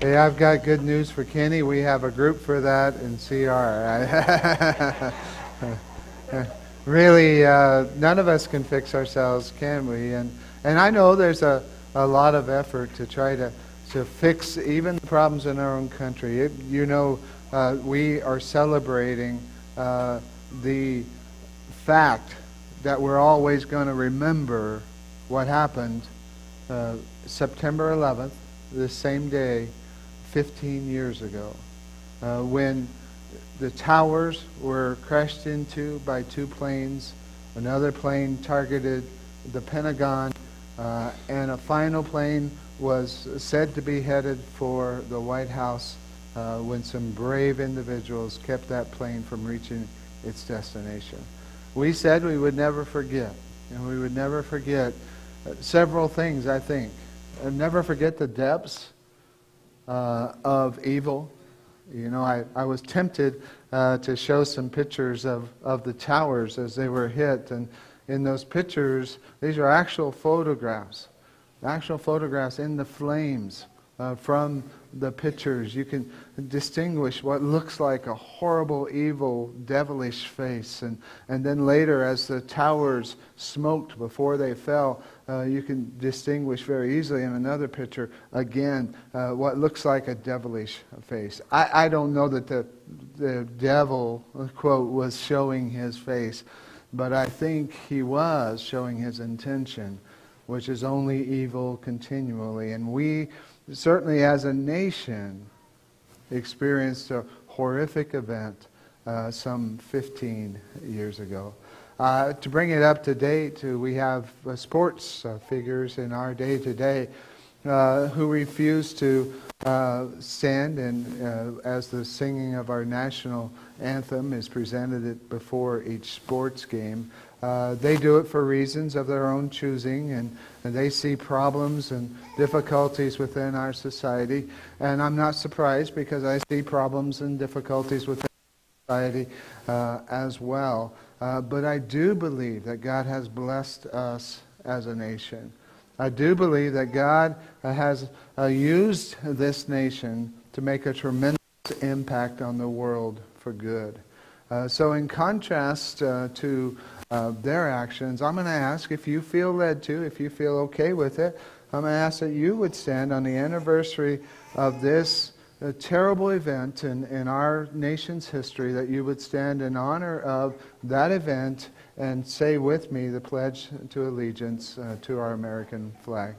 Hey, I've got good news for Kenny. We have a group for that in CR. really, uh, none of us can fix ourselves, can we? And, and I know there's a, a lot of effort to try to, to fix even the problems in our own country. It, you know, uh, we are celebrating uh, the fact that we're always going to remember what happened uh, September 11th, this same day, 15 years ago uh, when the towers were crashed into by two planes. Another plane targeted the Pentagon, uh, and a final plane was said to be headed for the White House uh, when some brave individuals kept that plane from reaching its destination. We said we would never forget, and we would never forget uh, several things, I think. And never forget the depths uh, of evil. You know, I, I was tempted uh, to show some pictures of, of the towers as they were hit. And in those pictures, these are actual photographs, actual photographs in the flames uh, from the pictures. You can distinguish what looks like a horrible, evil, devilish face. And, and then later, as the towers smoked before they fell, uh, you can distinguish very easily in another picture, again, uh, what looks like a devilish face. I, I don't know that the, the devil, quote, was showing his face, but I think he was showing his intention, which is only evil continually. And we, certainly as a nation, experienced a horrific event uh, some 15 years ago. Uh, to bring it up to date, uh, we have uh, sports uh, figures in our day to day who refuse to uh, stand and as the singing of our national anthem is presented before each sports game. they do it for reasons of their own choosing, and, and they see problems and difficulties within our society. And I'm not surprised because I see problems and difficulties within society uh, as well. Uh, but I do believe that God has blessed us as a nation. I do believe that God has uh, used this nation to make a tremendous impact on the world for good. Uh, so, in contrast uh, to uh, their actions, I'm going to ask if you feel led to, if you feel okay with it, I'm going to ask that you would stand on the anniversary of this a terrible event in, in our nation's history that you would stand in honor of that event and say with me the pledge to allegiance uh, to our American flag.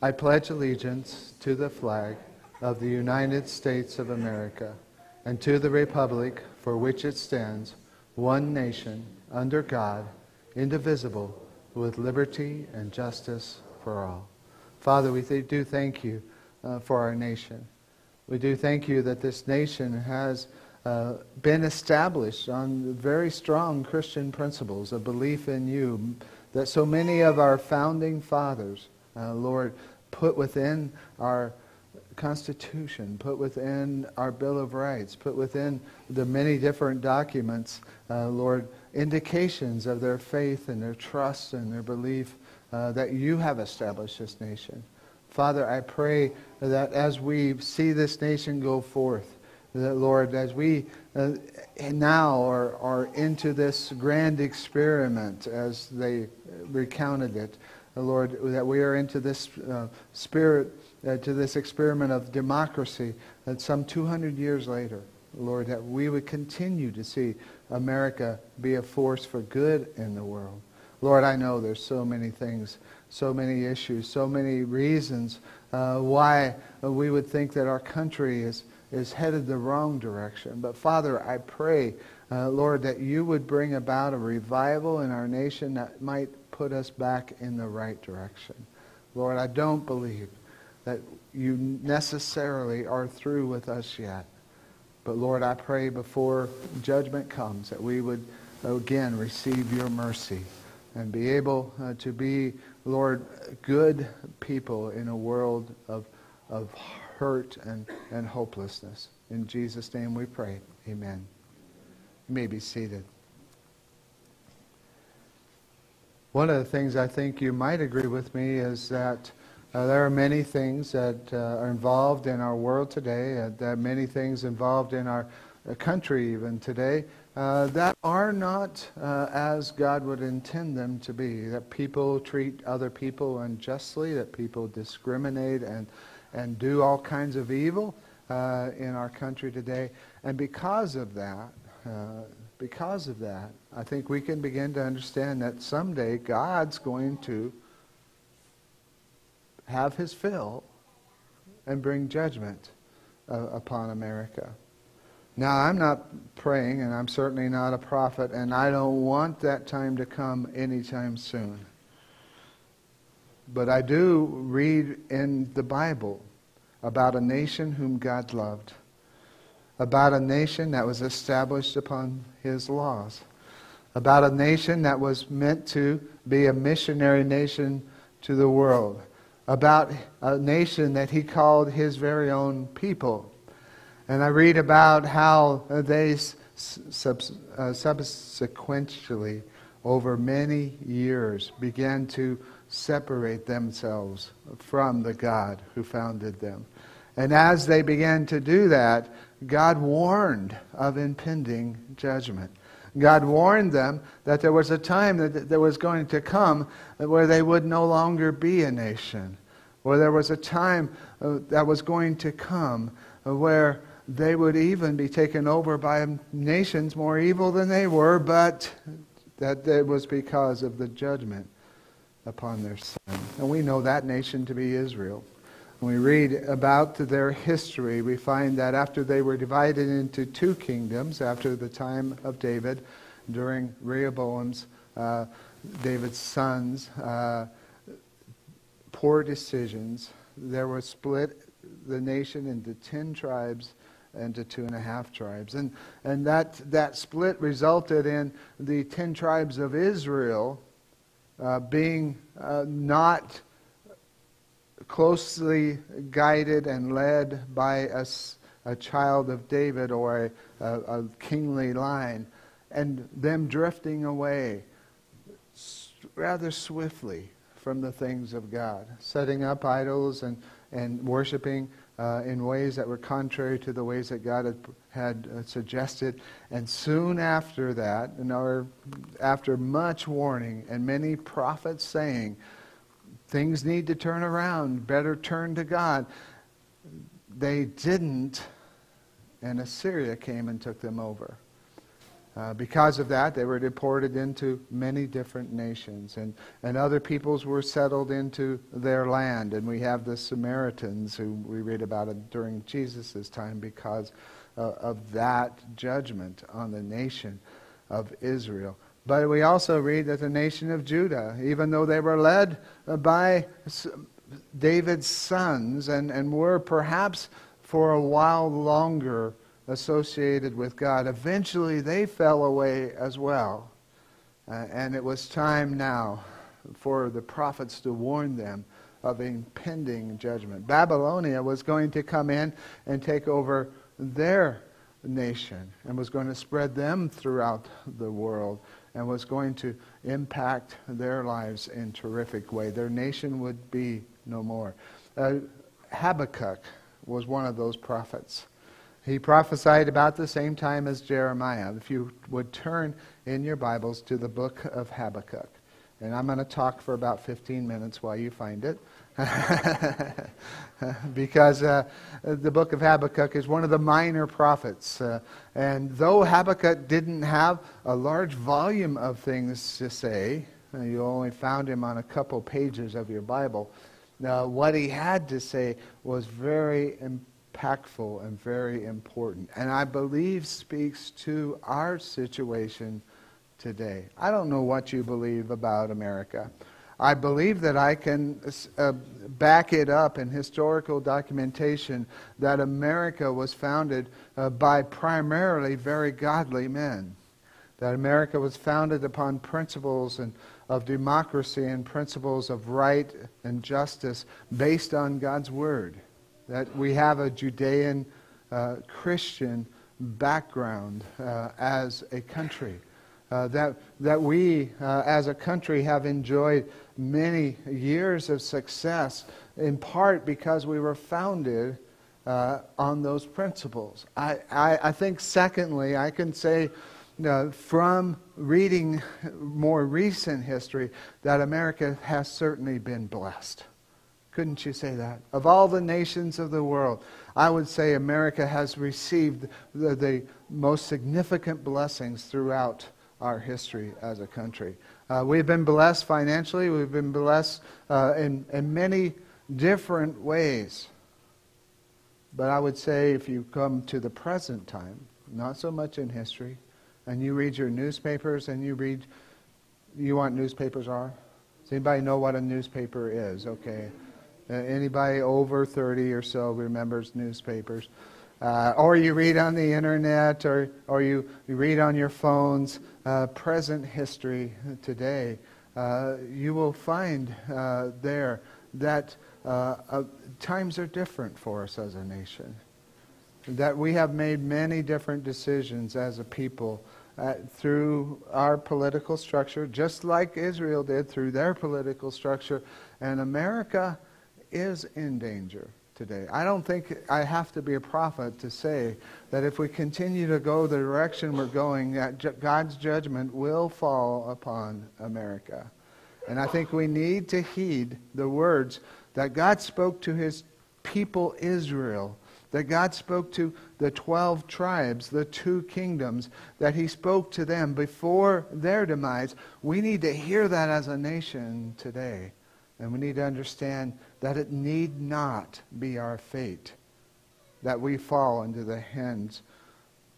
I pledge allegiance to the flag of the United States of America and to the republic for which it stands, one nation, under God, indivisible, with liberty and justice for all. Father, we do thank you uh, for our nation. We do thank you that this nation has uh, been established on very strong Christian principles, a belief in you, that so many of our founding fathers, uh, Lord, put within our Constitution, put within our Bill of Rights, put within the many different documents, uh, Lord, indications of their faith and their trust and their belief uh, that you have established this nation. Father, I pray that as we see this nation go forth, that, Lord, as we uh, now are, are into this grand experiment, as they recounted it, uh, Lord, that we are into this uh, spirit, uh, to this experiment of democracy, that some 200 years later, Lord, that we would continue to see America be a force for good in the world. Lord, I know there's so many things, so many issues, so many reasons uh, why we would think that our country is, is headed the wrong direction. But Father, I pray, uh, Lord, that you would bring about a revival in our nation that might put us back in the right direction. Lord, I don't believe that you necessarily are through with us yet. But Lord, I pray before judgment comes that we would again receive your mercy and be able uh, to be, Lord, good people in a world of, of hurt and, and hopelessness. In Jesus' name we pray. Amen. You may be seated. One of the things I think you might agree with me is that Uh, there are many things that uh, are involved in our world today, uh, many things involved in our uh, country even today, uh, that are not uh, as God would intend them to be. That people treat other people unjustly, that people discriminate and, and do all kinds of evil in our country today. And because of that, because of that, I think we can begin to understand that someday God's going to have his fill and bring judgment uh, upon America. Now, I'm not praying, and I'm certainly not a prophet, and I don't want that time to come anytime soon. But I do read in the Bible about a nation whom God loved, about a nation that was established upon his laws, about a nation that was meant to be a missionary nation to the world about a nation that he called his very own people. And I read about how they uh, subsequently, over many years, began to separate themselves from the God who founded them. And as they began to do that, God warned of impending judgment. God warned them that there was a time that there was going to come where they would no longer be a nation, where there was a time uh, that was going to come where they would even be taken over by nations more evil than they were, but that it was because of the judgment upon their sin. And we know that nation to be Israel. When we read about their history, we find that after they were divided into two kingdoms, after the time of David, during Rehoboam's, uh, David's sons, uh, poor decisions, there was split the nation into ten tribes into two and a half tribes. And, and that, that split resulted in the ten tribes of Israel uh, being uh, not closely guided and led by a, a child of David or a, a, a kingly line, and them drifting away rather swiftly from the things of God, setting up idols and, and worshiping uh, in ways that were contrary to the ways that God had, had uh, suggested. And soon after that, and our, after much warning and many prophets saying, things need to turn around, better turn to God. They didn't, and Assyria came and took them over. Uh, because of that, they were deported into many different nations, and, and other peoples were settled into their land. And we have the Samaritans, who we read about during Jesus' time, because uh, of that judgment on the nation of Israel. But we also read that the nation of Judah, even though they were led uh, by David's sons and, and were perhaps for a while longer associated with God, eventually they fell away as well. Uh, and it was time now for the prophets to warn them of impending judgment. Babylonia was going to come in and take over their nation and was going to spread them throughout the world and was going to impact their lives in terrific way. Their nation would be no more. Uh, Habakkuk was one of those prophets. He prophesied about the same time as Jeremiah. If you would turn in your Bibles to the book of Habakkuk. And I'm going to talk for about 15 minutes while you find it. because uh, the book of Habakkuk is one of the minor prophets. Uh, and though Habakkuk didn't have a large volume of things to say, uh, you only found him on a couple pages of your Bible, uh, what he had to say was very impactful and very important. And I believe speaks to our situation today. I don't know what you believe about America. I believe that I can uh, back it up in historical documentation that America was founded uh, by primarily very godly men. That America was founded upon principles and of democracy and principles of right and justice based on God's Word. That we have a Judean uh, Christian background uh, as a country. uh, that, that we uh, as a country have enjoyed many years of success, in part because we were founded uh, on those principles. I, I, I, think, secondly, I can say uh, from reading more recent history that America has certainly been blessed. Couldn't you say that? Of all the nations of the world, I would say America has received the, the most significant blessings throughout our history as a country. Uh, we've been blessed financially, we've been blessed uh, in, in many different ways. But I would say if you come to the present time, not so much in history, and you read your newspapers and you read, you want newspapers are? Does anybody know what a newspaper is? Okay. Uh, anybody over 30 or so remembers newspapers? Uh, or you read on the internet, or, or you, you read on your phones, uh, present history today, uh, you will find uh, there that uh, times are different for us as a nation. That we have made many different decisions as a people through our political structure, just like Israel did through their political structure. And America is in danger today. I don't think I have to be a prophet to say that if we continue to go the direction we're going, that God's judgment will fall upon America. And I think we need to heed the words that God spoke to his people Israel, that God spoke to the 12 tribes, the two kingdoms, that he spoke to them before their demise. We need to hear that as a nation today. And we need to understand that it need not be our fate that we fall into the hands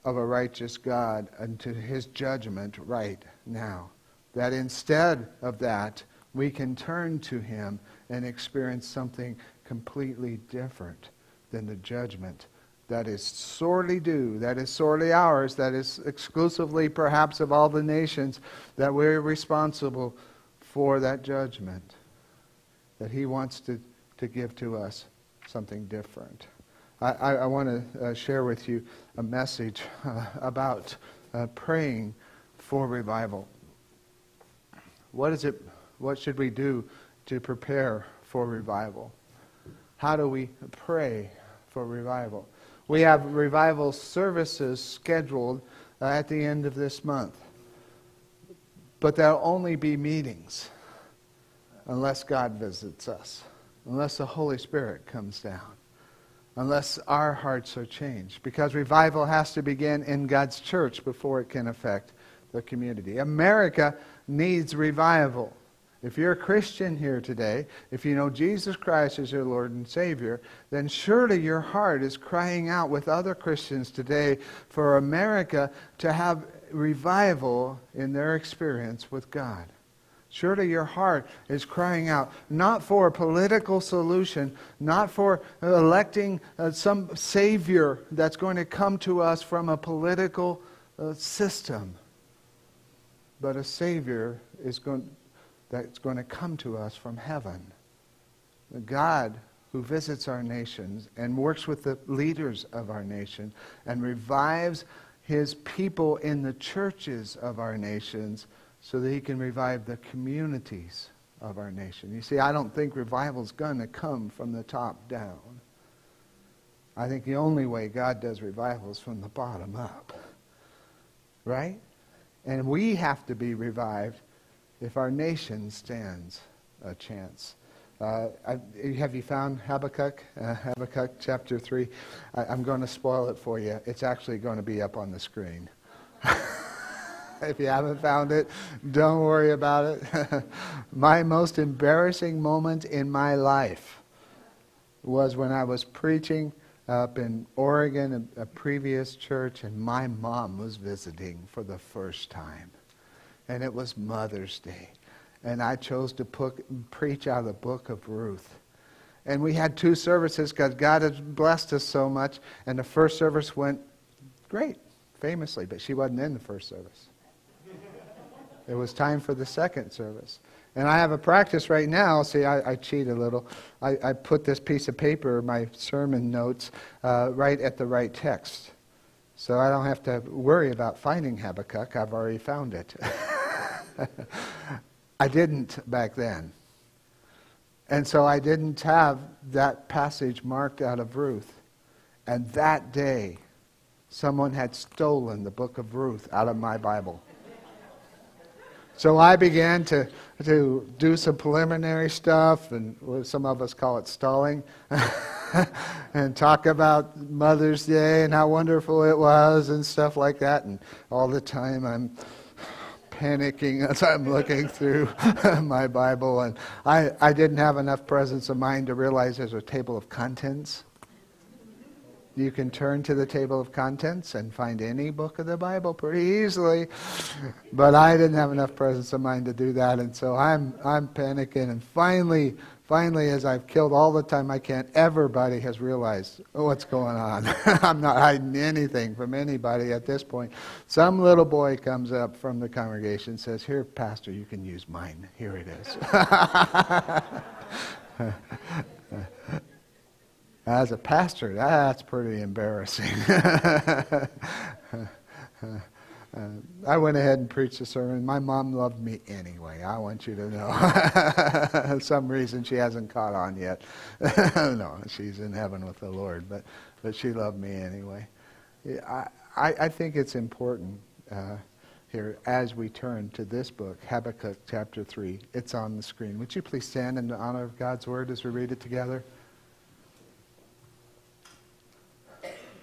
of a righteous God and to his judgment right now. That instead of that, we can turn to him and experience something completely different than the judgment that is sorely due, that is sorely ours, that is exclusively perhaps of all the nations, that we're responsible for that judgment that He wants to, to give to us something different. I, I, I want to uh, share with you a message uh, about uh, praying for revival. What is it? What should we do to prepare for revival? How do we pray for revival? We have revival services scheduled uh, at the end of this month, but there'll only be meetings unless God visits us, unless the Holy Spirit comes down, unless our hearts are changed. Because revival has to begin in God's church before it can affect the community. America needs revival. If you're a Christian here today, if you know Jesus Christ as your Lord and Savior, then surely your heart is crying out with other Christians today for America to have revival in their experience with God. Surely your heart is crying out, not for a political solution, not for electing uh, some savior that's going to come to us from a political uh, system, but a savior is going, that's going to come to us from heaven. The God who visits our nations and works with the leaders of our nation and revives his people in the churches of our nations so that he can revive the communities of our nation. You see, I don't think revival is going to come from the top down. I think the only way God does revival is from the bottom up. Right? And we have to be revived if our nation stands a chance. Uh, have you found Habakkuk? Uh, Habakkuk chapter 3. I, I'm going to spoil it for you. It's actually going to be up on the screen. if you haven't found it, don't worry about it. my most embarrassing moment in my life was when I was preaching up in Oregon, a, a previous church, and my mom was visiting for the first time. And it was Mother's Day. And I chose to put, preach out of the book of Ruth. And we had two services because God has blessed us so much. And the first service went great, famously, but she wasn't in the first service. It was time for the second service. And I have a practice right now. See, I, I cheat a little. I, I, put this piece of paper, my sermon notes, uh, right at the right text. So I don't have to worry about finding Habakkuk. I've already found it. I didn't back then. And so I didn't have that passage marked out of Ruth. And that day, someone had stolen the book of Ruth out of my Bible. So I began to, to do some preliminary stuff, and some of us call it stalling, and talk about Mother's Day and how wonderful it was and stuff like that. And all the time I'm panicking as I'm looking through my Bible, and I, I didn't have enough presence of mind to realize there's a table of contents you can turn to the table of contents and find any book of the Bible pretty easily. But I didn't have enough presence of mind to do that, and so I'm I'm panicking. And finally, finally, as I've killed all the time I can, everybody has realized oh, what's going on. I'm not hiding anything from anybody at this point. Some little boy comes up from the congregation and says, "Here, Pastor, you can use mine. Here it is." As a pastor, that's pretty embarrassing. I went ahead and preached a sermon. My mom loved me anyway. I want you to know. Some reason she hasn't caught on yet. no, she's in heaven with the Lord, but, but she loved me anyway. I, I, I think it's important uh, here as we turn to this book, Habakkuk chapter 3. It's on the screen. Would you please stand in honor of God's word as we read it together?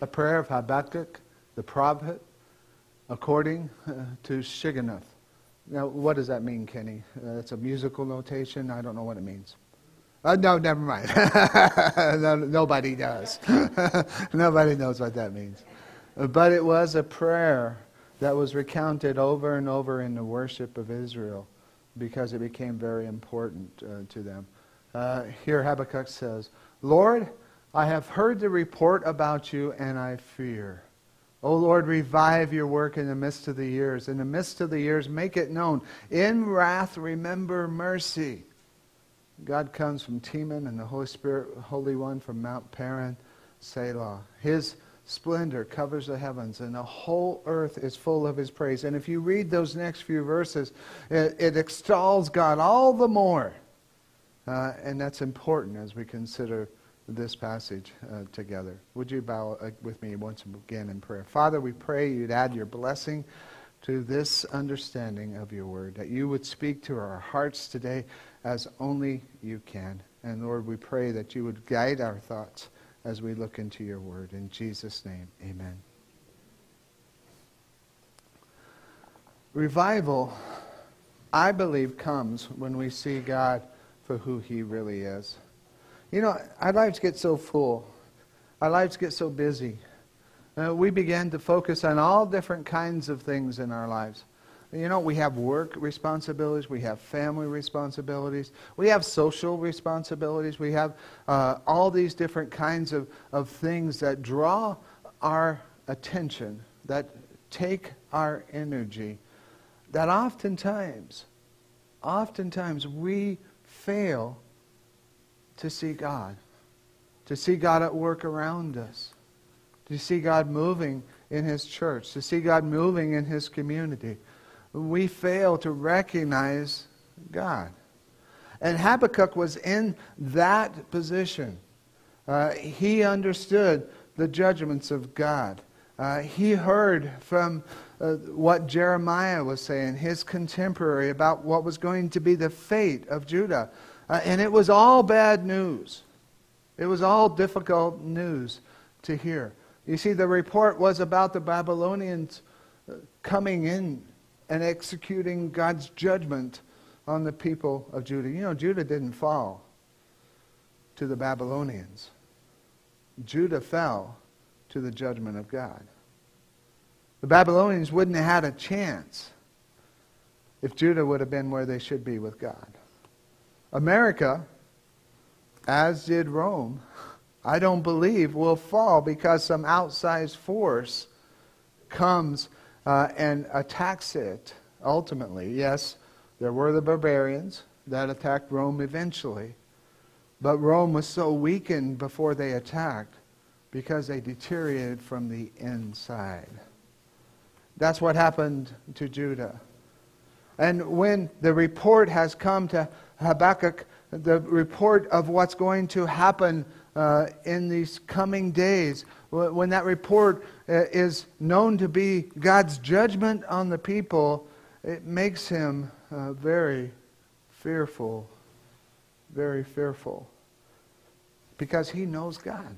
A prayer of Habakkuk, the prophet, according uh, to Shigionoth. Now, what does that mean, Kenny? Uh, it's a musical notation. I don't know what it means. Uh, no, never mind. no, nobody does. nobody knows what that means. But it was a prayer that was recounted over and over in the worship of Israel because it became very important uh, to them. Uh, here Habakkuk says, Lord, I have heard the report about you, and I fear. O Lord, revive your work in the midst of the years. In the midst of the years, make it known. In wrath, remember mercy. God comes from Teman, and the Holy Spirit, Holy One from Mount Paran, Selah. His splendor covers the heavens, and the whole earth is full of his praise. And if you read those next few verses, it, it extols God all the more. Uh, and that's important as we consider this passage uh, together. Would you bow uh, with me once again in prayer? Father, we pray you'd add your blessing to this understanding of your word, that you would speak to our hearts today as only you can. And Lord, we pray that you would guide our thoughts as we look into your word. In Jesus' name, amen. Revival, I believe, comes when we see God for who he really is. You know, our lives get so full. Our lives get so busy. Uh, we begin to focus on all different kinds of things in our lives. You know, we have work responsibilities, we have family responsibilities, we have social responsibilities, we have uh, all these different kinds of, of things that draw our attention, that take our energy, that oftentimes, oftentimes we fail to see God, to see God at work around us, to see God moving in His church, to see God moving in His community. We fail to recognize God. And Habakkuk was in that position. Uh, he understood the judgments of God. Uh, he heard from uh, what Jeremiah was saying, his contemporary, about what was going to be the fate of Judah. Uh, and it was all bad news. It was all difficult news to hear. You see, the report was about the Babylonians uh, coming in and executing God's judgment on the people of Judah. You know, Judah didn't fall to the Babylonians, Judah fell to the judgment of God. The Babylonians wouldn't have had a chance if Judah would have been where they should be with God. America, as did Rome, I don't believe will fall because some outsized force comes uh, and attacks it ultimately. Yes, there were the barbarians that attacked Rome eventually, but Rome was so weakened before they attacked because they deteriorated from the inside. That's what happened to Judah. And when the report has come to Habakkuk, the report of what's going to happen uh, in these coming days, when that report uh, is known to be God's judgment on the people, it makes him uh, very fearful, very fearful, because he knows God.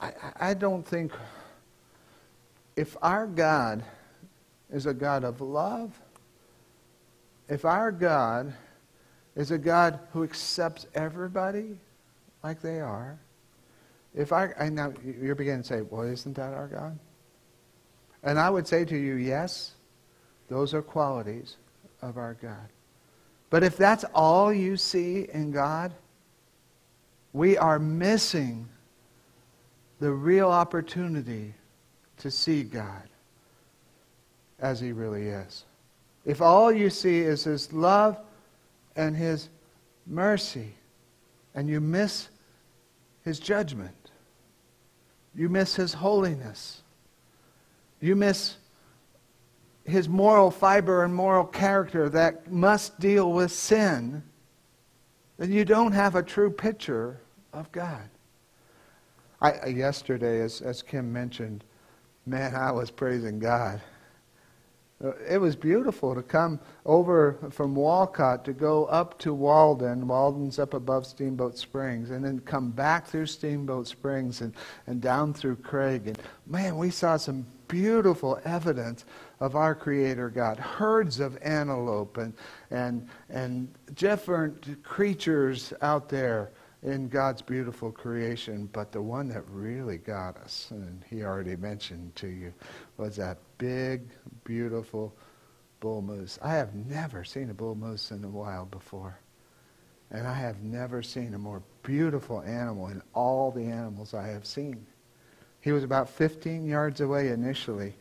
I, I don't think if our God is a God of love, if our God is a God who accepts everybody like they are, if I, now you're beginning to say, well, isn't that our God? And I would say to you, yes, those are qualities of our God. But if that's all you see in God, we are missing the real opportunity to see God as he really is. If all you see is his love and his mercy, and you miss his judgment, you miss his holiness, you miss his moral fiber and moral character that must deal with sin, then you don't have a true picture of God. I, yesterday, as, as Kim mentioned, man, I was praising God. Uh, it was beautiful to come over from Wolcott to go up to Walden. Walden's up above Steamboat Springs, and then come back through Steamboat Springs and, and down through Craig. And man, we saw some beautiful evidence of our Creator God. Herds of antelope and, and, and different creatures out there in God's beautiful creation, but the one that really got us, and he already mentioned to you, was that big, beautiful bull moose. I have never seen a bull moose in the wild before. And I have never seen a more beautiful animal in all the animals I have seen. He was about 15 yards away initially,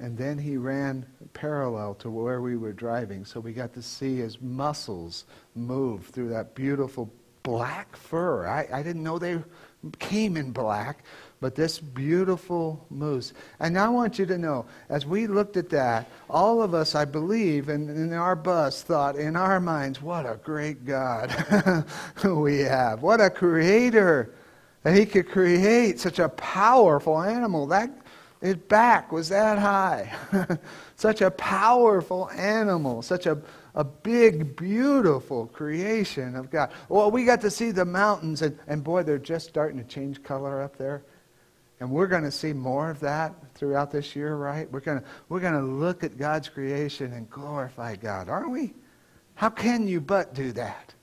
and then he ran parallel to where we were driving, so we got to see his muscles move through that beautiful black fur. I, I didn't know they came in black, but this beautiful moose. And I want you to know, as we looked at that, all of us, I believe, in, in our bus thought in our minds, what a great God we have. What a creator. That he could create such a powerful animal. That his back was that high. such a powerful animal, such a a big, beautiful creation of God. Well, we got to see the mountains, and, and boy, they're just starting to change color up there. And we're going to see more of that throughout this year, right? We're going to, we're going to look at God's creation and glorify God, aren't we? How can you but do that?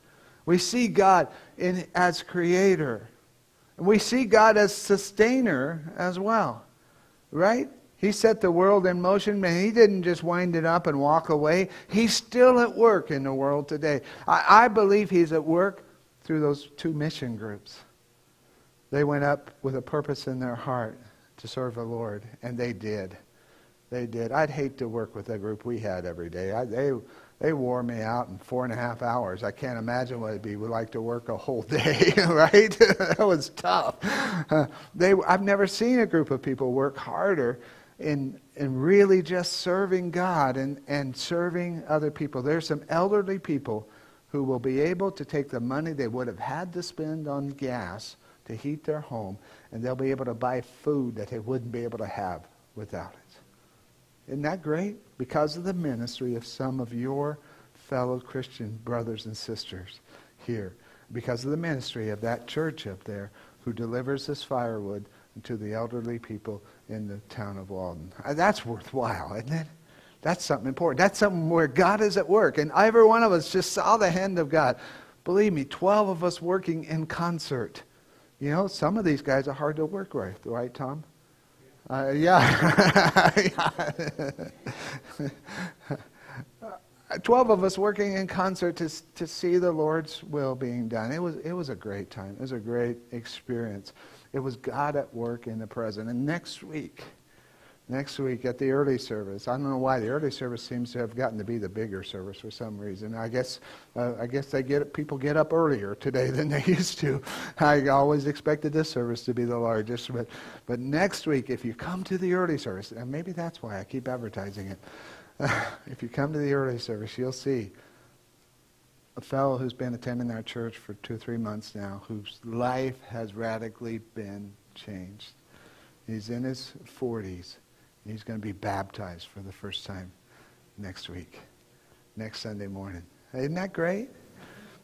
We see God in, as creator. And we see God as sustainer as well, right? He set the world in motion, and he didn't just wind it up and walk away. He's still at work in the world today. I, I believe he's at work through those two mission groups. They went up with a purpose in their heart to serve the Lord, and they did. They did. I'd hate to work with the group we had every day. I, they, they wore me out in four and a half hours. I can't imagine what it'd be We'd like to work a whole day, right? that was tough. They, I've never seen a group of people work harder in, in really just serving God and, and serving other people. There's some elderly people who will be able to take the money they would have had to spend on gas to heat their home, and they'll be able to buy food that they wouldn't be able to have without it. Isn't that great? Because of the ministry of some of your fellow Christian brothers and sisters here. Because of the ministry of that church up there who delivers this firewood to the elderly people in the town of Walden. Uh, that's worthwhile, isn't it? That's something important. That's something where God is at work. And every one of us just saw the hand of God. Believe me, 12 of us working in concert. You know, some of these guys are hard to work with, right, Tom? Uh, yeah. 12 of us working in concert to, to see the Lord's will being done. It was, it was a great time. It was a great experience. It was God at work in the present. And next week, next week at the early service. I don't know why the early service seems to have gotten to be the bigger service for some reason. I guess uh, I guess they get people get up earlier today than they used to. I always expected this service to be the largest, but but next week if you come to the early service, and maybe that's why I keep advertising it. Uh, if you come to the early service, you'll see a fellow who's been attending our church for two or three months now, whose life has radically been changed. He's in his 40s He's going to be baptized for the first time next week, next Sunday morning. Isn't that great?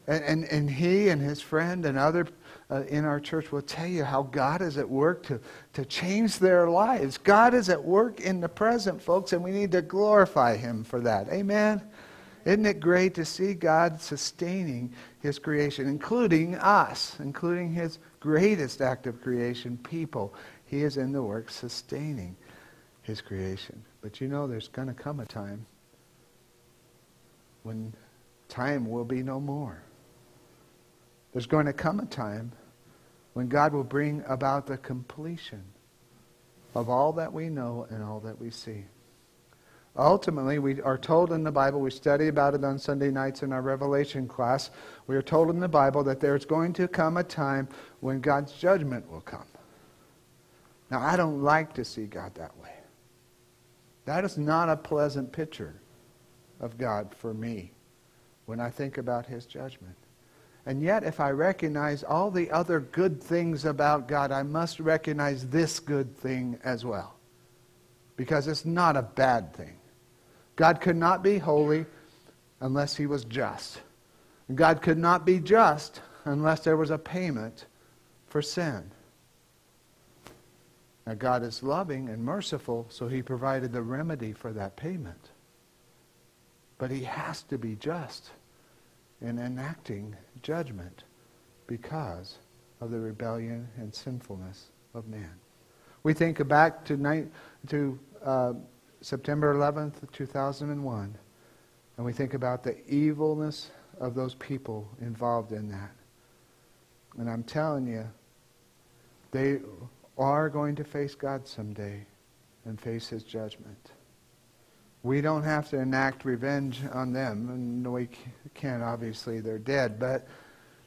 And, and, and he and his friend and other uh, in our church will tell you how God is at work to, to change their lives. God is at work in the present, folks, and we need to glorify him for that. Amen? Isn't it great to see God sustaining his creation, including us, including his greatest act of creation, people? He is in the work sustaining his creation. But you know, there's going to come a time when time will be no more. There's going to come a time when God will bring about the completion of all that we know and all that we see. Ultimately, we are told in the Bible, we study about it on Sunday nights in our Revelation class, we are told in the Bible that there's going to come a time when God's judgment will come. Now, I don't like to see God that way. That is not a pleasant picture of God for me when I think about his judgment. And yet, if I recognize all the other good things about God, I must recognize this good thing as well. Because it's not a bad thing. God could not be holy unless he was just. God could not be just unless there was a payment for sin. Now, God is loving and merciful, so he provided the remedy for that payment. But he has to be just in enacting judgment because of the rebellion and sinfulness of man. We think back to, night, to uh, September 11th, 2001, and we think about the evilness of those people involved in that. And I'm telling you, they are going to face God someday and face his judgment. We don't have to enact revenge on them, and we can't, obviously, they're dead, but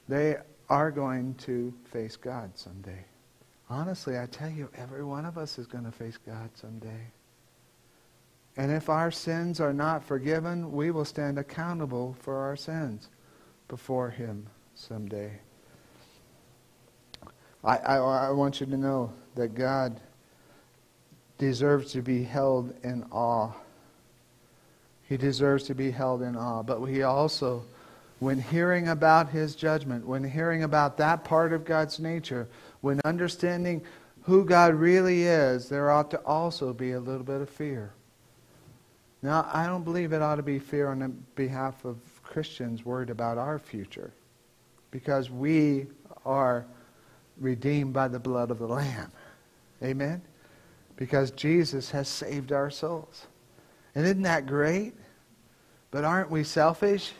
they are going to face God someday. Honestly, I tell you, every one of us is going to face God someday. And if our sins are not forgiven, we will stand accountable for our sins before Him someday. I, I, I want you to know that God deserves to be held in awe. He deserves to be held in awe. But he also, when hearing about his judgment, when hearing about that part of God's nature, when understanding who God really is, there ought to also be a little bit of fear. Now, I don't believe it ought to be fear on the behalf of Christians worried about our future because we are redeemed by the blood of the Lamb. Amen? Because Jesus has saved our souls. And isn't that great? But aren't we selfish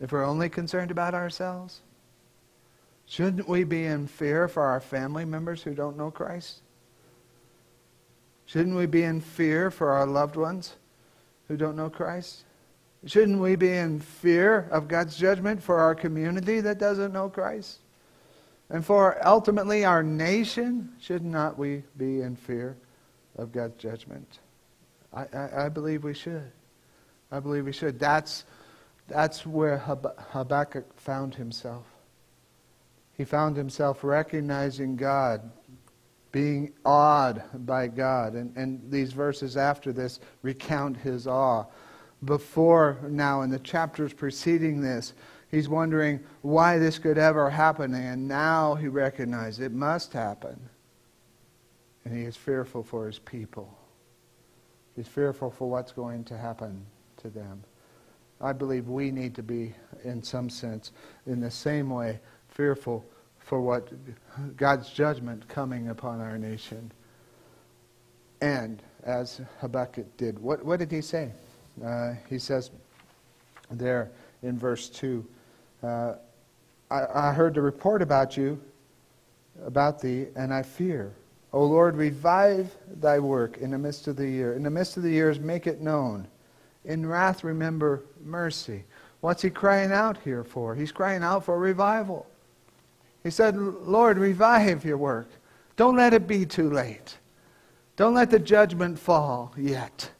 if we're only concerned about ourselves? Shouldn't we be in fear for our family members who don't know Christ? Shouldn't we be in fear for our loved ones who don't know Christ? Shouldn't we be in fear of God's judgment for our community that doesn't know Christ? And for ultimately our nation, should not we be in fear of God's judgment? I, I, I believe we should. I believe we should. That's, that's where Habakkuk found himself. He found himself recognizing God, being awed by God. And, and these verses after this recount his awe. Before now, in the chapters preceding this, He's wondering why this could ever happen, and now he recognizes it must happen. And he is fearful for his people. He's fearful for what's going to happen to them. I believe we need to be, in some sense, in the same way, fearful for what God's judgment coming upon our nation. And as Habakkuk did, what, what did he say? Uh, he says there in verse 2 uh, I, I heard the report about you, about thee, and I fear. O Lord, revive thy work in the midst of the year. In the midst of the years, make it known. In wrath, remember mercy. What's he crying out here for? He's crying out for revival. He said, Lord, revive your work. Don't let it be too late. Don't let the judgment fall yet.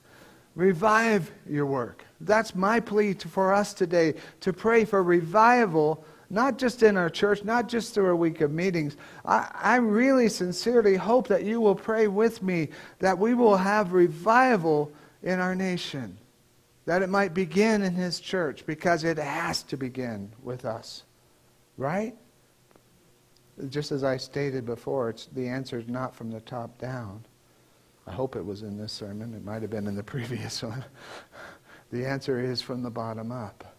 Revive your work. That's my plea to, for us today to pray for revival not just in our church, not just through a week of meetings. I, I really sincerely hope that you will pray with me that we will have revival in our nation, that it might begin in His church, because it has to begin with us. Right? Just as I stated before, it's, the answer is not from the top down. I hope it was in this sermon. It might have been in the previous one. the answer is from the bottom up.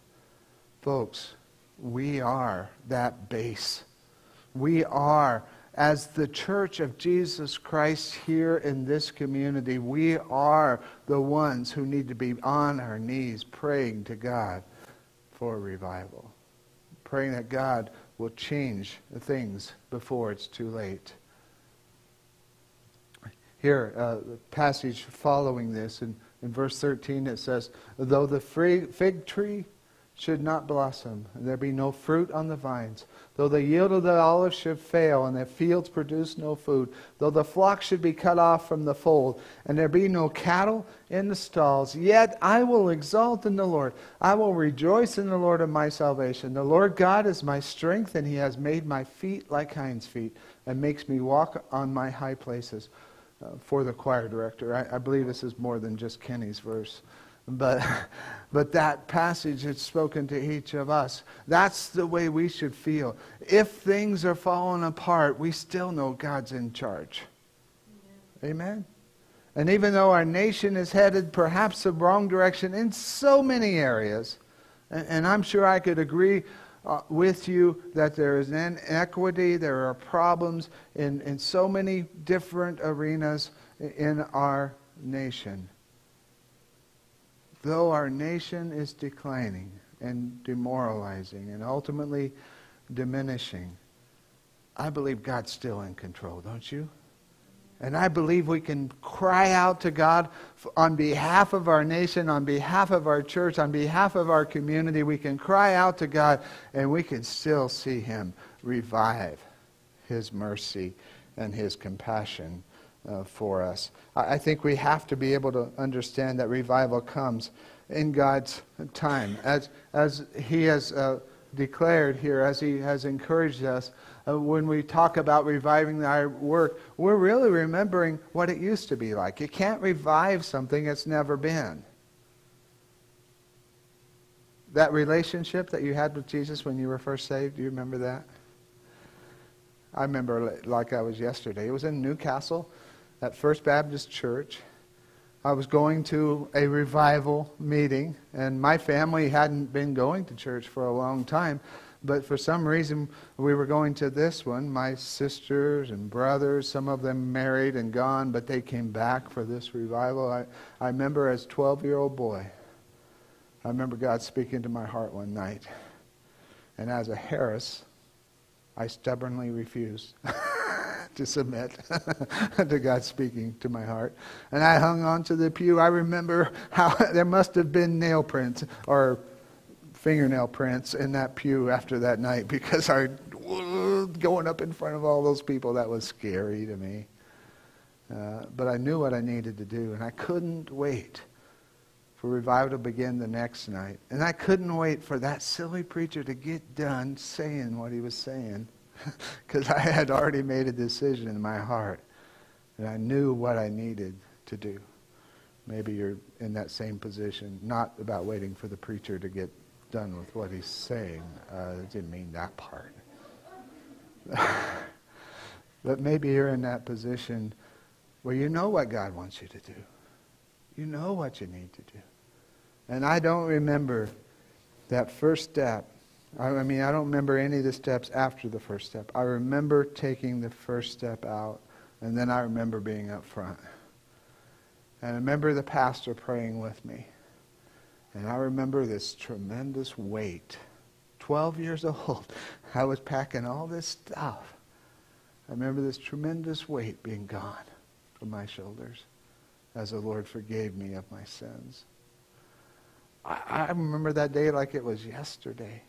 Folks, we are that base. We are, as the church of Jesus Christ here in this community, we are the ones who need to be on our knees praying to God for revival. Praying that God will change the things before it's too late. Here, uh, the passage following this, in, in verse 13, it says, Though the fig tree should not blossom, and there be no fruit on the vines. Though the yield of the olive should fail, and the fields produce no food, though the flock should be cut off from the fold, and there be no cattle in the stalls, yet I will exalt in the Lord. I will rejoice in the Lord of my salvation. The Lord God is my strength, and he has made my feet like hinds' feet, and makes me walk on my high places. Uh, for the choir director, I, I believe this is more than just Kenny's verse. But, but that passage had spoken to each of us. That's the way we should feel. If things are falling apart, we still know God's in charge. Amen. Amen? And even though our nation is headed perhaps the wrong direction in so many areas, and, and I'm sure I could agree uh, with you that there is inequity, there are problems in, in so many different arenas in our nation though our nation is declining and demoralizing and ultimately diminishing, I believe God's still in control, don't you? And I believe we can cry out to God on behalf of our nation, on behalf of our church, on behalf of our community. We can cry out to God and we can still see Him revive His mercy and His compassion uh, for us. I, I think we have to be able to understand that revival comes in God's time. As, as He has uh, declared here, as He has encouraged us, uh, when we talk about reviving our work, we're really remembering what it used to be like. You can't revive something that's never been. That relationship that you had with Jesus when you were first saved, do you remember that? I remember like I was yesterday. It was in Newcastle at First Baptist Church. I was going to a revival meeting, and my family hadn't been going to church for a long time. But for some reason, we were going to this one. My sisters and brothers, some of them married and gone, but they came back for this revival. I, I remember as a 12 year old boy, I remember God speaking to my heart one night. And as a Harris, I stubbornly refused. to submit to God speaking to my heart. And I hung on to the pew. I remember how there must have been nail prints or fingernail prints in that pew after that night because I going up in front of all those people that was scary to me. Uh, but I knew what I needed to do, and I couldn't wait for revival to begin the next night. And I couldn't wait for that silly preacher to get done saying what he was saying because I had already made a decision in my heart and I knew what I needed to do. Maybe you're in that same position, not about waiting for the preacher to get done with what he's saying. Uh, I didn't mean that part. but maybe you're in that position where you know what God wants you to do. You know what you need to do. And I don't remember that first step I, mean, I don't remember any of the steps after the first step. I remember taking the first step out, and then I remember being up front. And I remember the pastor praying with me. And I remember this tremendous weight. 12 years old, I was packing all this stuff. I remember this tremendous weight being gone from my shoulders as the Lord forgave me of my sins. I, I remember that day like it was yesterday.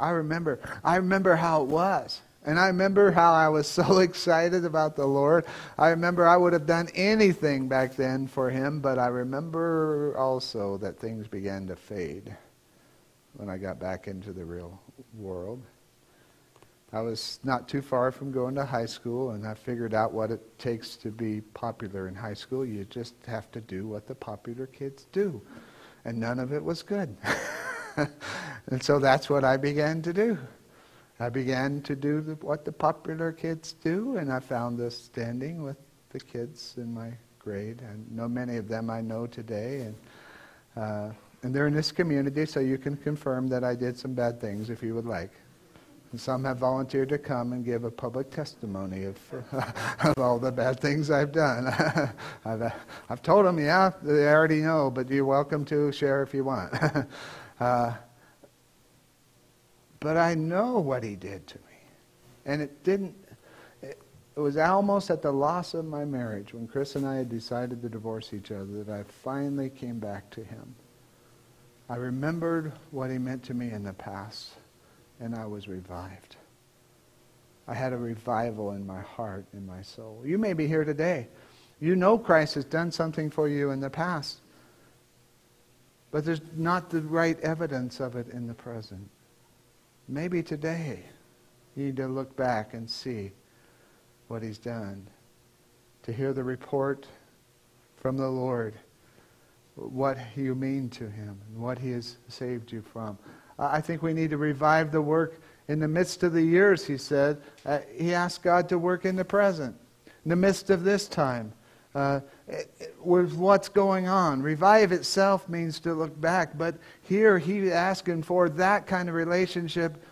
I remember, I remember how it was. And I remember how I was so excited about the Lord. I remember I would have done anything back then for him, but I remember also that things began to fade when I got back into the real world. I was not too far from going to high school, and I figured out what it takes to be popular in high school. You just have to do what the popular kids do. And none of it was good. and so that's what I began to do. I began to do the, what the popular kids do, and I found this standing with the kids in my grade. I know many of them I know today, and uh, and they're in this community, so you can confirm that I did some bad things if you would like. And some have volunteered to come and give a public testimony of, of all the bad things I've done. I've, uh, I've told them, yeah, they already know, but you're welcome to share if you want. Uh, but I know what he did to me. And it didn't, it, it was almost at the loss of my marriage when Chris and I had decided to divorce each other that I finally came back to him. I remembered what he meant to me in the past, and I was revived. I had a revival in my heart, in my soul. You may be here today. You know Christ has done something for you in the past, but there's not the right evidence of it in the present. Maybe today you need to look back and see what he's done, to hear the report from the Lord what you mean to him and what he has saved you from. I think we need to revive the work in the midst of the years, he said. Uh, he asked God to work in the present, in the midst of this time, uh, with what's going on. Revive itself means to look back, but here he's asking for that kind of relationship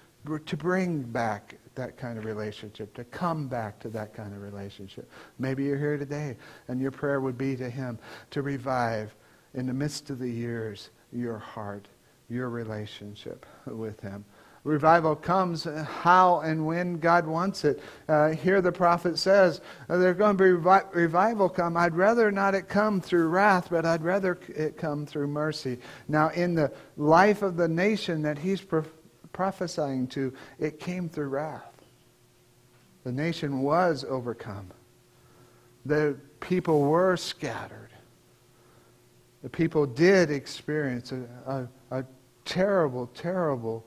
to bring back that kind of relationship, to come back to that kind of relationship. Maybe you're here today and your prayer would be to him to revive in the midst of the years, your heart, your relationship with Him. Revival comes how and when God wants it. Uh, here the prophet says, uh, there's going to be revi- revival come. I'd rather not it come through wrath, but I'd rather it come through mercy. Now, in the life of the nation that he's pro- prophesying to, it came through wrath. The nation was overcome. The people were scattered the people did experience a, a, a terrible, terrible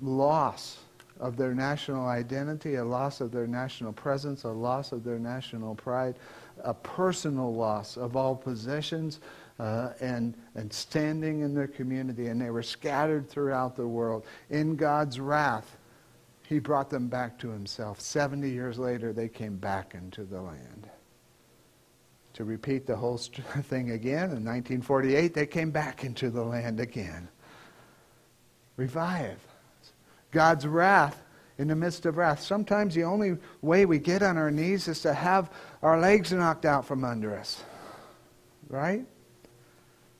loss of their national identity, a loss of their national presence, a loss of their national pride, a personal loss of all possessions uh, and, and standing in their community. And they were scattered throughout the world. In God's wrath, he brought them back to himself. 70 years later, they came back into the land to repeat the whole thing again. In 1948, they came back into the land again. Revive. God's wrath in the midst of wrath. Sometimes the only way we get on our knees is to have our legs knocked out from under us. Right?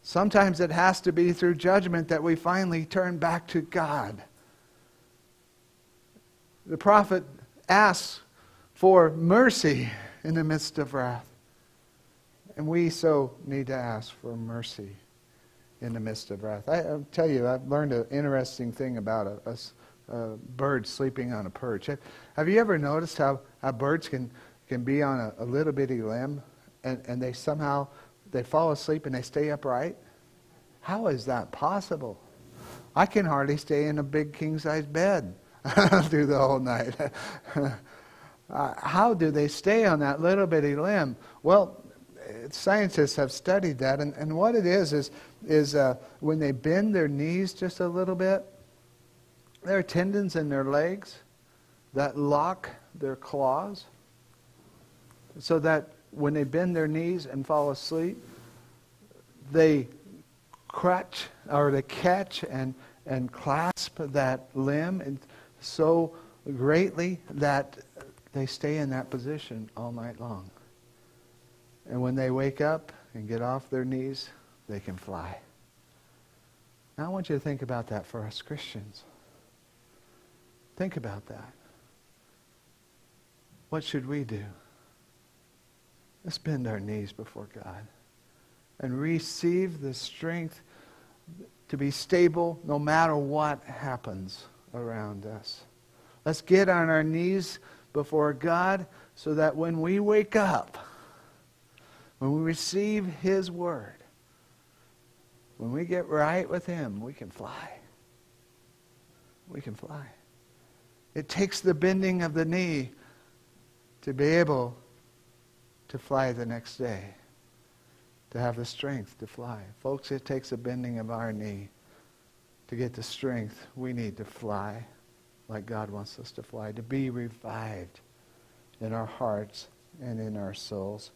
Sometimes it has to be through judgment that we finally turn back to God. The prophet asks for mercy in the midst of wrath. And we so need to ask for mercy in the midst of wrath. I, will tell you, I've learned an interesting thing about a, a bird sleeping on a perch. Have, have, you ever noticed how, how birds can, can be on a, a little bitty limb and, and they somehow they fall asleep and they stay upright? How is that possible? I can hardly stay in a big king size bed through the whole night. uh, how do they stay on that little bitty limb? Well, scientists have studied that, and, and what it is is, is uh, when they bend their knees just a little bit, there are tendons in their legs that lock their claws so that when they bend their knees and fall asleep, they crutch or they catch and, and clasp that limb and so greatly that they stay in that position all night long. And when they wake up and get off their knees, they can fly. Now, I want you to think about that for us Christians. Think about that. what should we do? Let's bend our knees before God and receive the strength to be stable no matter what happens around us. Let's get on our knees before God so that when we wake up, when we receive His Word, when we get right with Him, we can fly. We can fly. It takes the bending of the knee to be able to fly the next day, to have the strength to fly. Folks, it takes a bending of our knee to get the strength we need to fly like God wants us to fly, to be revived in our hearts and in our souls.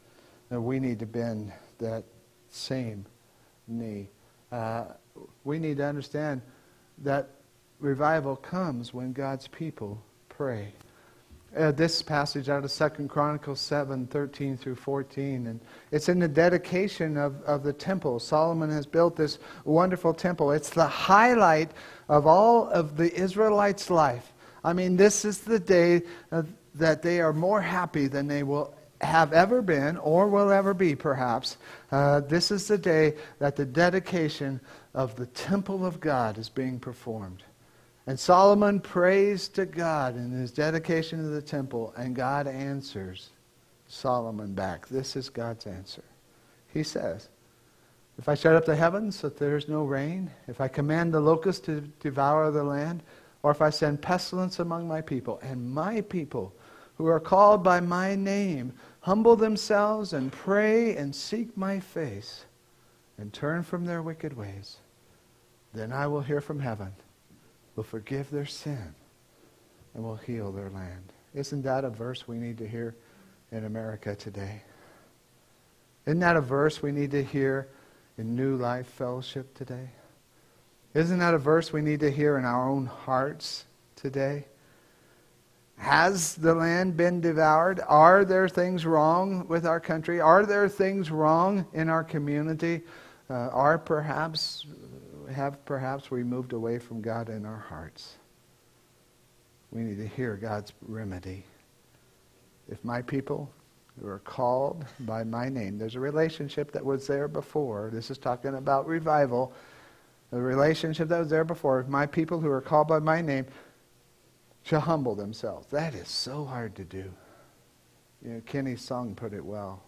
And we need to bend that same knee. Uh, we need to understand that revival comes when God's people pray. Uh, this passage out of Second Chronicles 7, 13 through 14. And it's in the dedication of, of the temple. Solomon has built this wonderful temple. It's the highlight of all of the Israelites' life. I mean, this is the day uh, that they are more happy than they will have ever been or will ever be, perhaps. Uh, this is the day that the dedication of the temple of God is being performed. And Solomon prays to God in his dedication to the temple, and God answers Solomon back. This is God's answer. He says, If I shut up the heavens so that there is no rain, if I command the locusts to devour the land, or if I send pestilence among my people, and my people who are called by my name humble themselves and pray and seek my face and turn from their wicked ways, then I will hear from heaven will forgive their sin and will heal their land. Isn't that a verse we need to hear in America today? Isn't that a verse we need to hear in New Life Fellowship today? Isn't that a verse we need to hear in our own hearts today? Has the land been devoured? Are there things wrong with our country? Are there things wrong in our community? Uh, are perhaps have perhaps we moved away from God in our hearts. We need to hear God's remedy. If my people who are called by my name, there's a relationship that was there before. This is talking about revival. The relationship that was there before. If my people who are called by my name shall humble themselves. That is so hard to do. You know, Kenny's song put it well.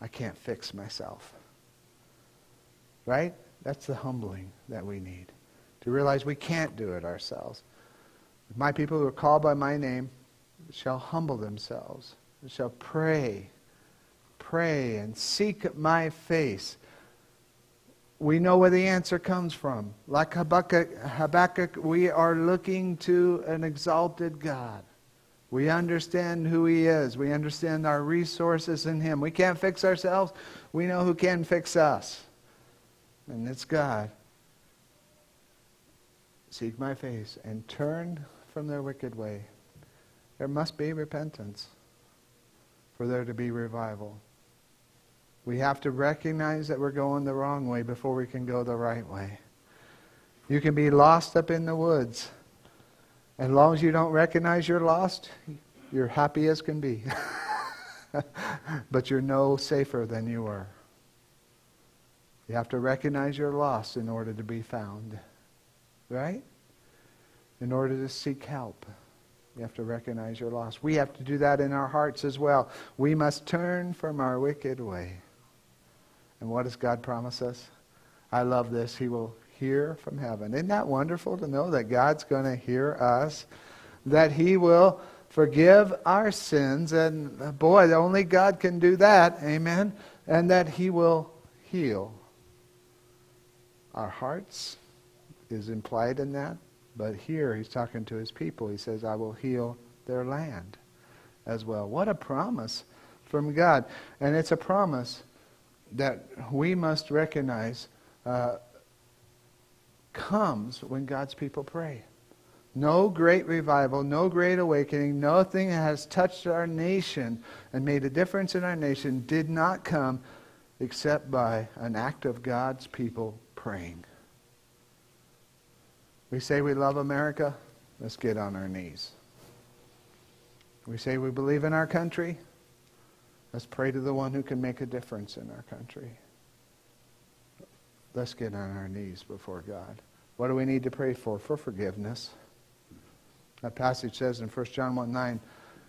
I can't fix myself. Right? That's the humbling that we need. To realize we can't do it ourselves. My people who are called by my name shall humble themselves, shall pray, pray and seek my face. We know where the answer comes from. Like Habakkuk, Habakkuk, we are looking to an exalted God. We understand who He is. We understand our resources in Him. We can't fix ourselves. We know who can fix us and it's God. Seek my face and turn from their wicked way. There must be repentance for there to be revival. We have to recognize that we're going the wrong way before we can go the right way. You can be lost up in the woods. As long as you don't recognize you're lost, you're happy as can be. but you're no safer than you were. You have to recognize you're lost in order to be found. Right? In order to seek help. You have to recognize you're lost. We have to do that in our hearts as well. We must turn from our wicked way. And what does God promise us? I love this. He will hear from heaven. Isn't that wonderful to know that God's going to hear us? That He will forgive our sins. And uh, boy, only God can do that. Amen. And that He will heal our hearts is implied in that. But here he's talking to his people. He says, I will heal their land as well. What a promise from God. And it's a promise that we must recognize uh, comes when God's people pray. No great revival, no great awakening, nothing that has touched our nation and made a difference in our nation did not come except by an act of God's people praying. We say we love America. Let's get on our knees. We say we believe in our country. Let's pray to the one who can make a difference in our country. Let's get on our knees before God. What do we need to pray for? For forgiveness. That passage says in 1 John 1 9,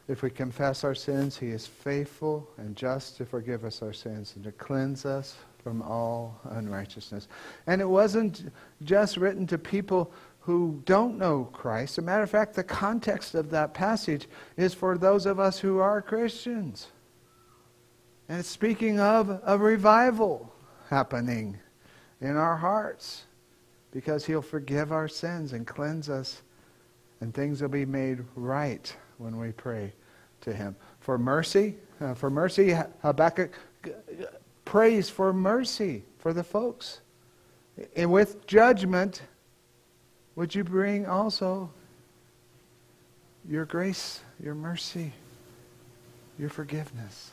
if we confess our sins, he is faithful and just to forgive us our sins and to cleanse us from all unrighteousness. And it wasn't just written to people who don't know Christ. As a matter of fact, the context of that passage is for those of us who are Christians. And it's speaking of a revival happening in our hearts because he'll forgive our sins and cleanse us and things will be made right when we pray to him. For mercy, uh, for mercy, Habakkuk prays for mercy for the folks. And with judgment, would you bring also your grace, your mercy, your forgiveness?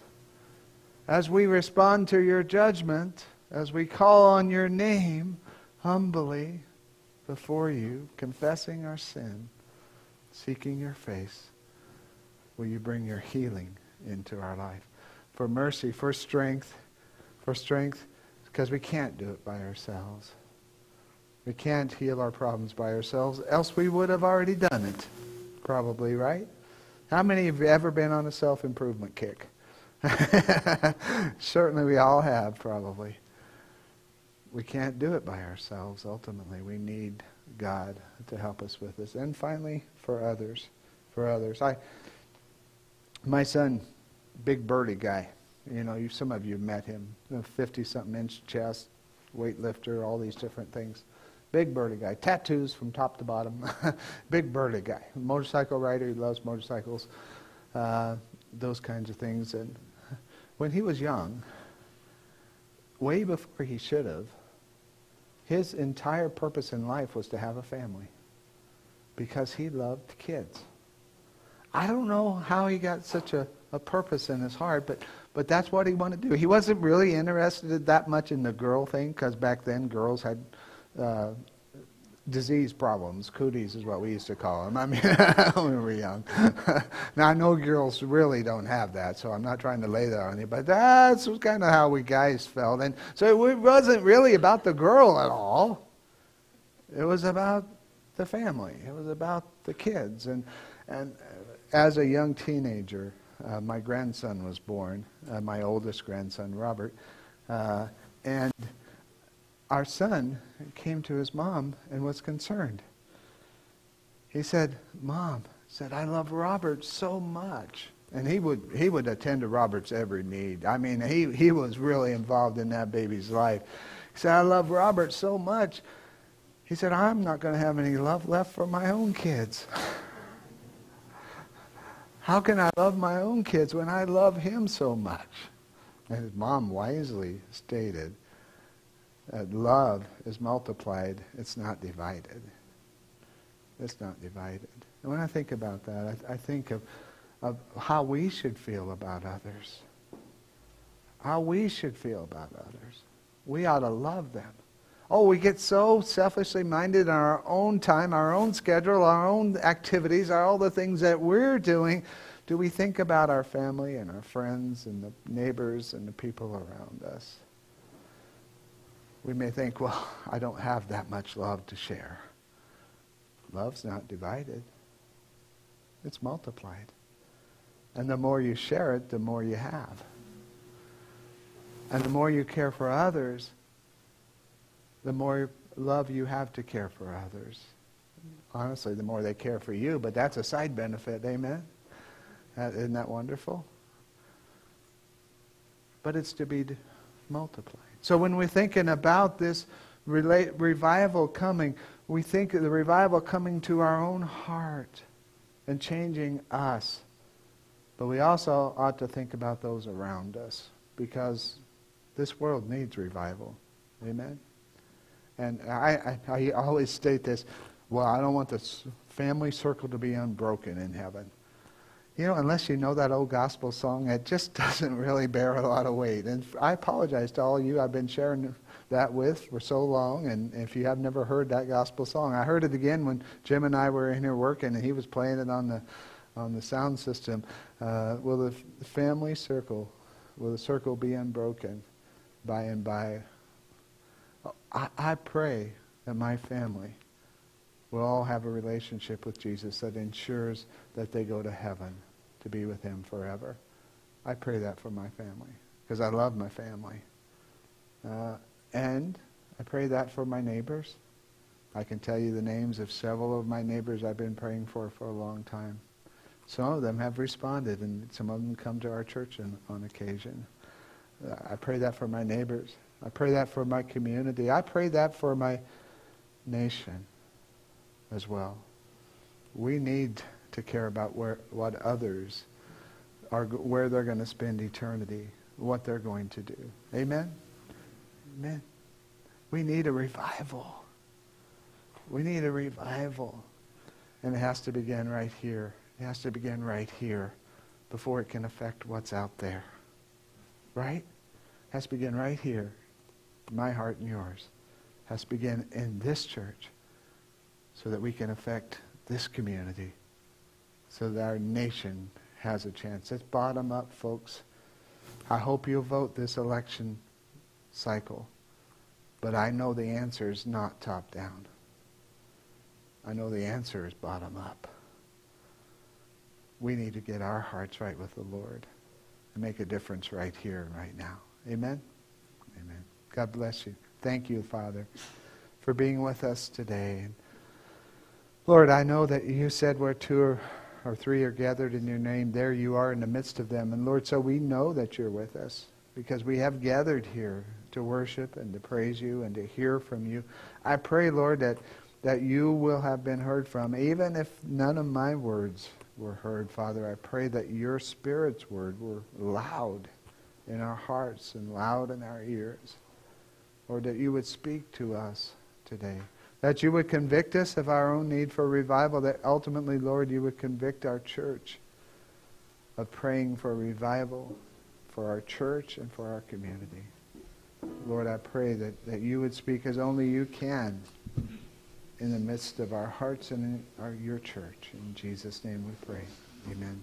As we respond to your judgment, as we call on your name humbly before you, confessing our sin, seeking your face, will you bring your healing into our life? For mercy, for strength, for strength, because we can't do it by ourselves. We can't heal our problems by ourselves, else we would have already done it. Probably, right? How many have ever been on a self improvement kick? Certainly we all have, probably. We can't do it by ourselves, ultimately. We need God to help us with this. And finally, for others. For others. I, my son, big birdie guy. You know, you, some of you met him. 50-something inch chest, weightlifter, all these different things. Big birdie guy. Tattoos from top to bottom. big birdie guy. Motorcycle rider. He loves motorcycles. Uh, those kinds of things. And when he was young, way before he should have, his entire purpose in life was to have a family because he loved kids. I don't know how he got such a, a purpose in his heart, but, but that's what he wanted to do. He wasn't really interested that much in the girl thing because back then girls had uh, disease problems. Cooties is what we used to call them. I mean, when we were young. now, I know girls really don't have that, so I'm not trying to lay that on you, but that's kind of how we guys felt. And so it wasn't really about the girl at all. It was about the family. It was about the kids. And, and as a young teenager, uh, my grandson was born, uh, my oldest grandson, Robert. Uh, and our son came to his mom and was concerned. He said, Mom, said, I love Robert so much. And he would, he would attend to Robert's every need. I mean, he, he was really involved in that baby's life. He said, I love Robert so much. He said, I'm not going to have any love left for my own kids. How can I love my own kids when I love him so much? And his mom wisely stated, that love is multiplied, it's not divided. It's not divided. And when I think about that, I, I think of, of how we should feel about others. How we should feel about others. We ought to love them. Oh, we get so selfishly minded in our own time, our own schedule, our own activities, all the things that we're doing. Do we think about our family and our friends and the neighbors and the people around us? we may think, well, I don't have that much love to share. Love's not divided, it's multiplied. And the more you share it, the more you have. And the more you care for others, the more love you have to care for others. Honestly, the more they care for you, but that's a side benefit, amen? Isn't that wonderful? But it's to be multiplied. So when we're thinking about this revival coming, we think of the revival coming to our own heart and changing us. But we also ought to think about those around us because this world needs revival. Amen? And I, I, I always state this well, I don't want the family circle to be unbroken in heaven you know, unless you know that old gospel song, it just doesn't really bear a lot of weight. And I apologize to all of you I've been sharing that with for so long. And if you have never heard that gospel song, I heard it again when Jim and I were in here working, and he was playing it on the on the sound system. Uh, will the family circle, will the circle be unbroken by and by? I, I pray that my family will all have a relationship with Jesus that ensures that they go to heaven to be with him forever. I pray that for my family because I love my family. Uh, and I pray that for my neighbors. I can tell you the names of several of my neighbors I've been praying for for a long time. Some of them have responded, and some of them come to our church on, on occasion. Uh, I pray that for my neighbors. I pray that for my community. I pray that for my nation as well. We need to care about where, what others are, where they're going to spend eternity, what they're going to do. Amen? Amen. We need a revival. We need a revival. And it has to begin right here. It has to begin right here before it can affect what's out there. Right? It has to begin right here. My heart and yours. Has to begin in this church so that we can affect this community, so that our nation has a chance. It's bottom up, folks. I hope you'll vote this election cycle. But I know the answer is not top down. I know the answer is bottom up. We need to get our hearts right with the Lord and make a difference right here and right now. Amen? Amen. God bless you. Thank you, Father, for being with us today. Lord, I know that you said where two or, three are gathered in your name, there you are in the midst of them. And Lord, so we know that you're with us because we have gathered here to worship and to praise you and to hear from you. I pray, Lord, that, that you will have been heard from, even if none of my words were heard, Father. I pray that your Spirit's word were loud in our hearts and loud in our ears. Lord, that you would speak to us today. That you would convict us of our own need for revival. That ultimately, Lord, you would convict our church of praying for revival for our church and for our community. Lord, I pray that, that you would speak as only you can in the midst of our hearts and in our, your church. In Jesus' name we pray. Amen.